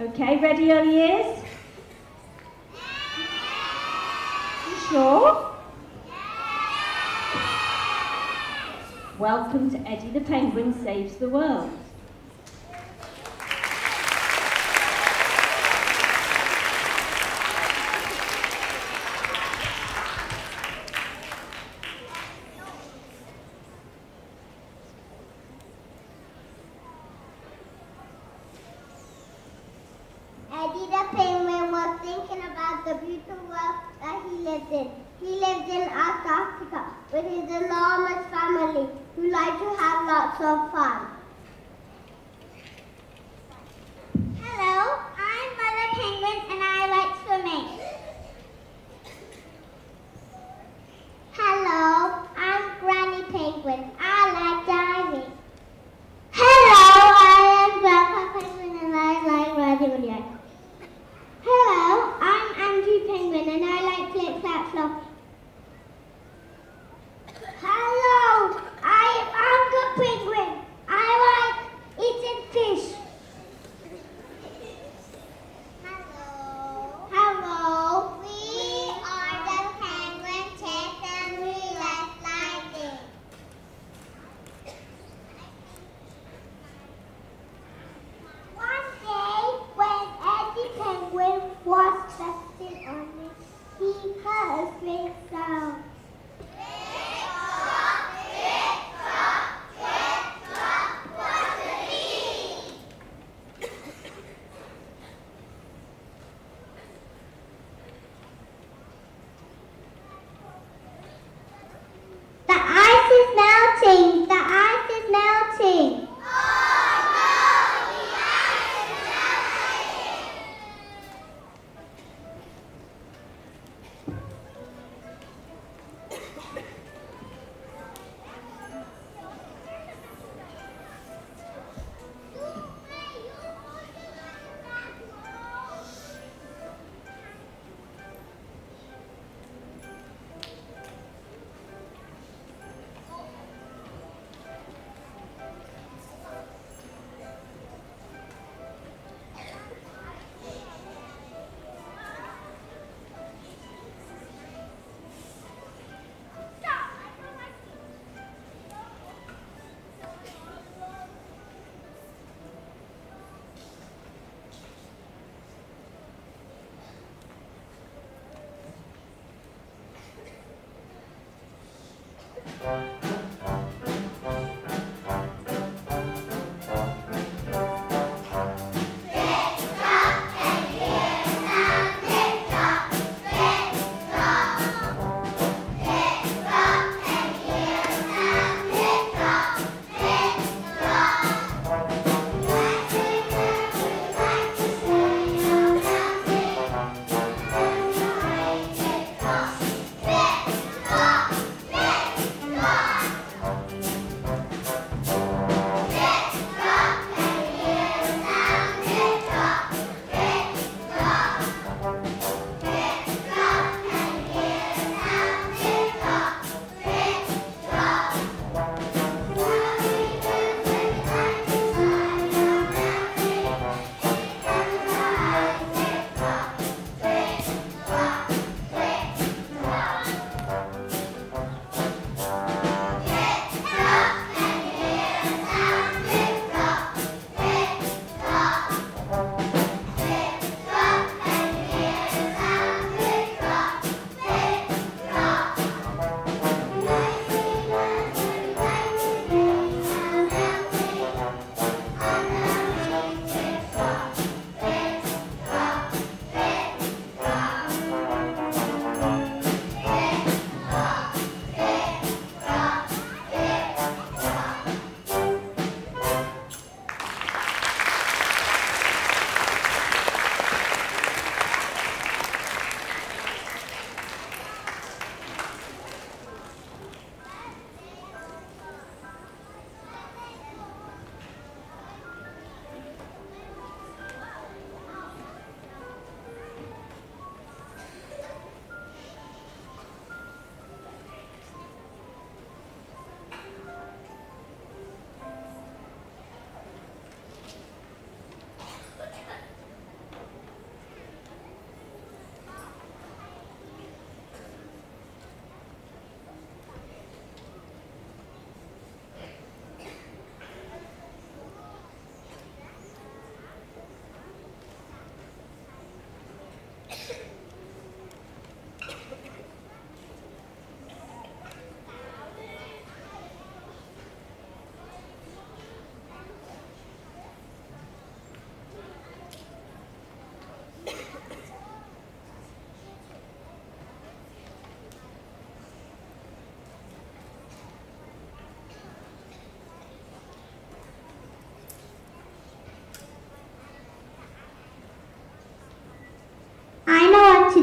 Okay, ready your ears? You sure? Welcome to Eddie the Penguin Saves the World.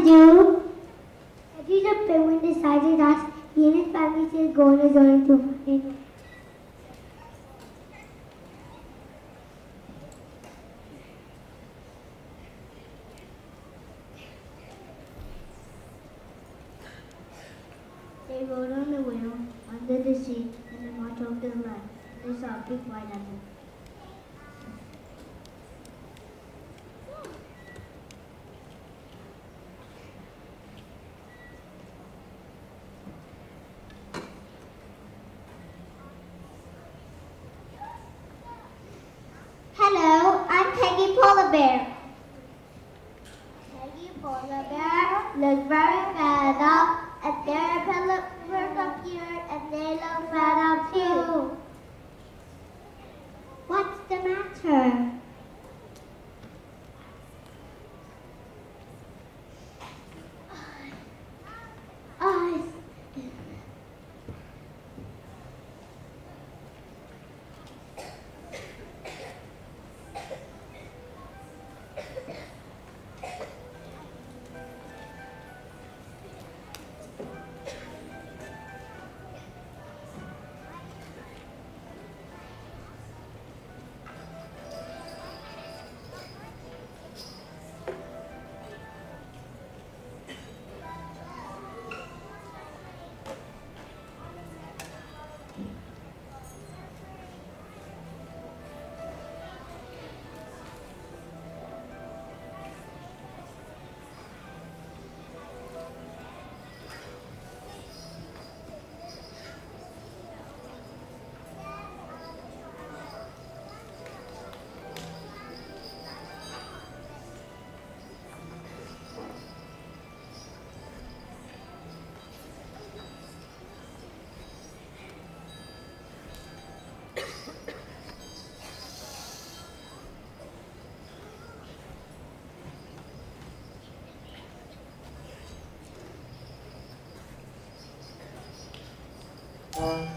Eddie the penguin decided that he and his family should go on a journey to find Why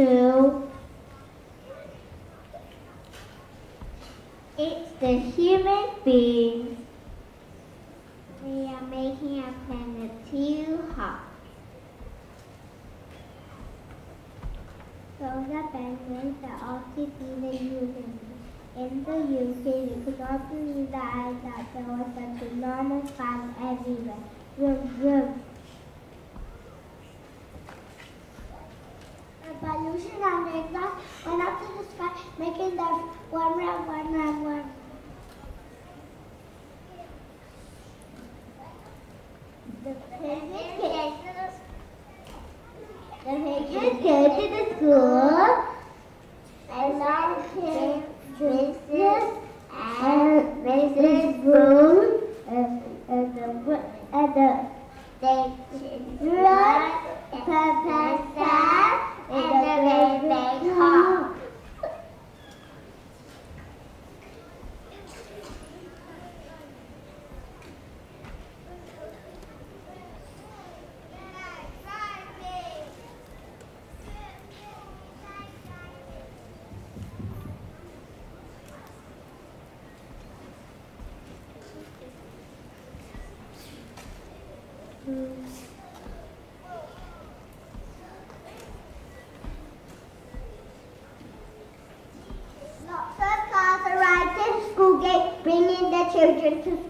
It's the human beings. We are making our planet too hot. Solar panels are also in the human. In the UK, we could not believe the eyes that there was a normal fire everywhere. Vroom, vroom. in the one round, one round, one round. children to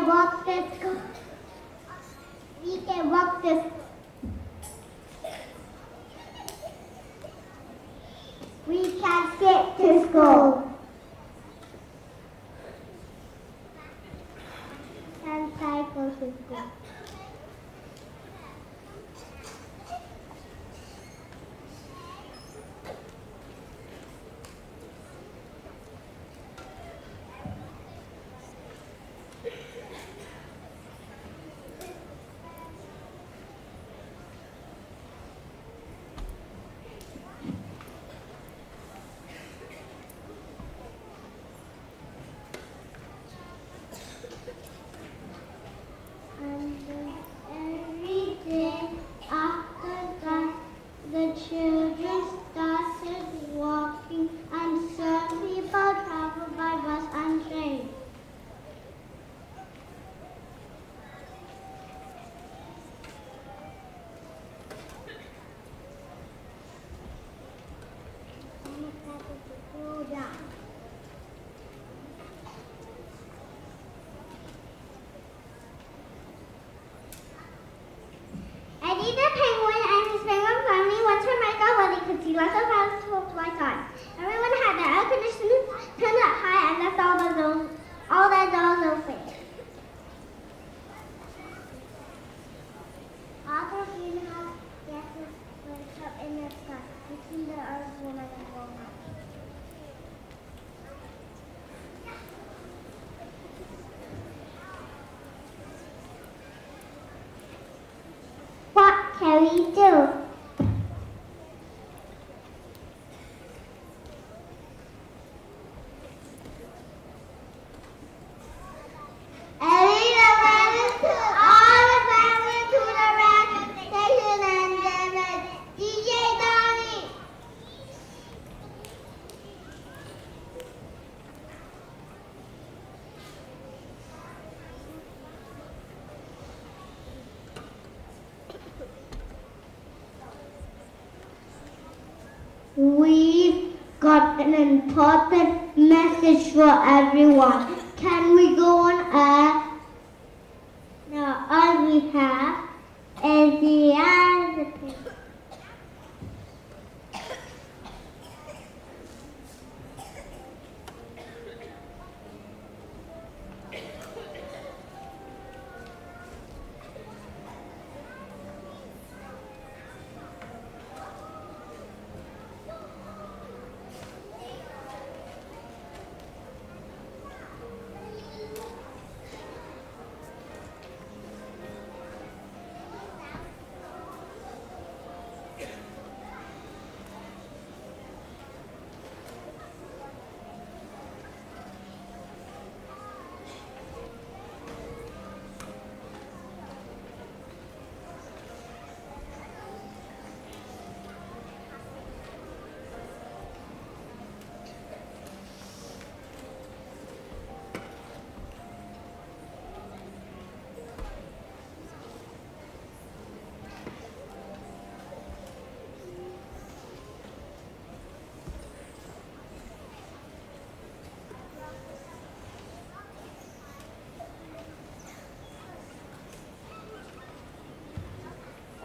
School. We can walk to We can get to school. Can cycle to school. And every day after that, the children started walking, and some people traveled by bus and train. Eddie the penguin and his penguin family went to America they could see lots of eyes. Everyone had their air conditioning turned up high and left all their doors, all their doors open. All the greenhouse gases up in the sky, making the earth warmer warmer. What can we do? Ellie the rabbit to all the family to the rabbit station and then uh, DJ Donnie. We've got an important message for everyone.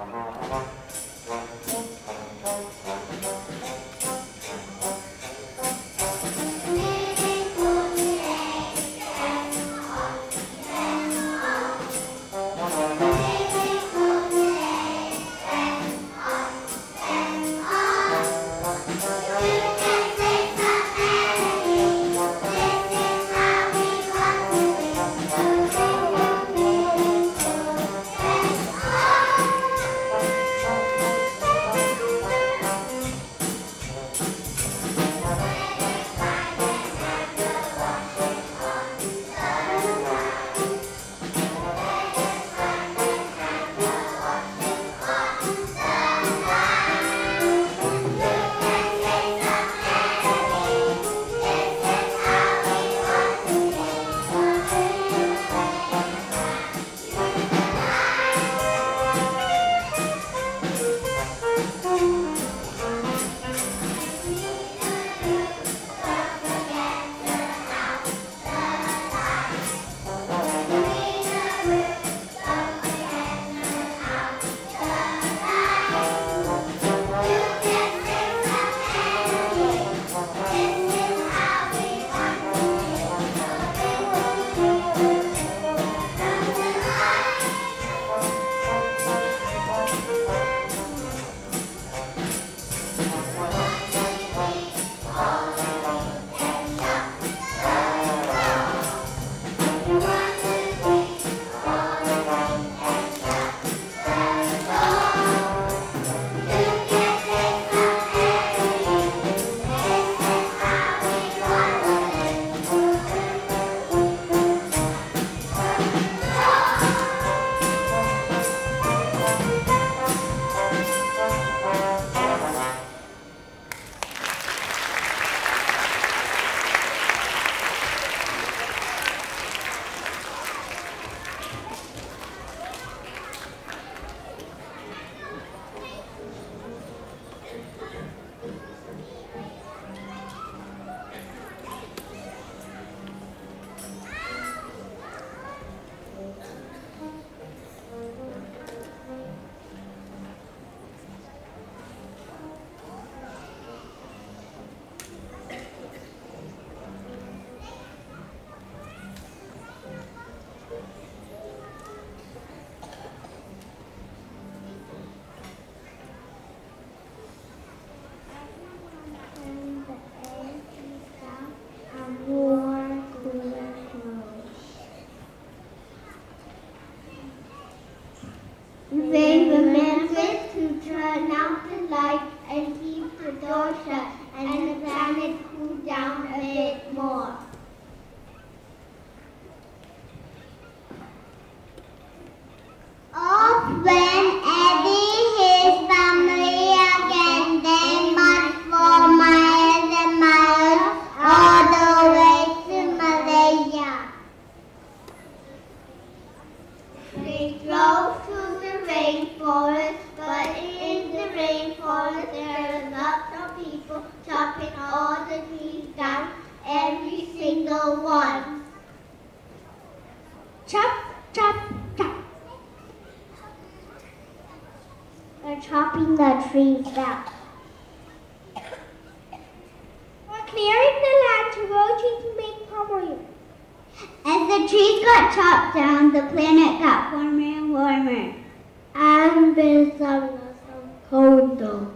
Thank you. The trees got chopped down, the planet got warmer and warmer. And there's some, cold though.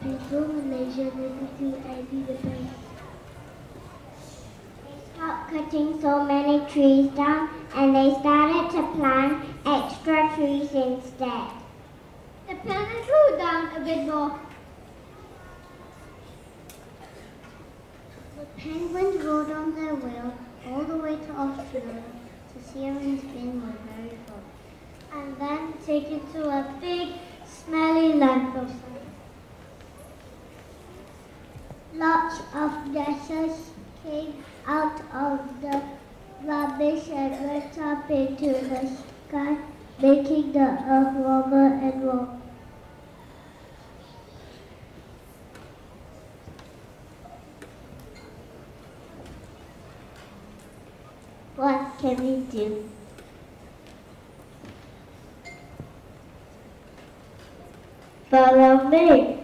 People Malaysia visiting the bank. They stopped cutting so many trees down and they started to plant extra trees instead. The planet cooled down a bit more. The penguins rode on their wheel all the way to Australia to see if spin was very full, and then taken to a big, smelly landfill site. Lots of gases came out of the rubbish and went up into the sky, making the earth warmer and warmer. What can we do? Follow me.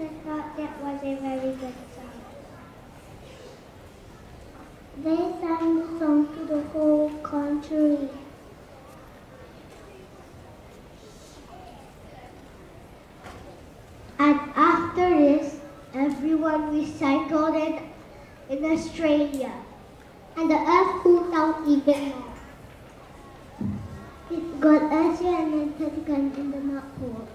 I thought that was a very good song. They sang the song to the whole country. And after this, everyone recycled it in Australia. And the earth cooled down even more. It got Asia and Antarctica in the North Pole.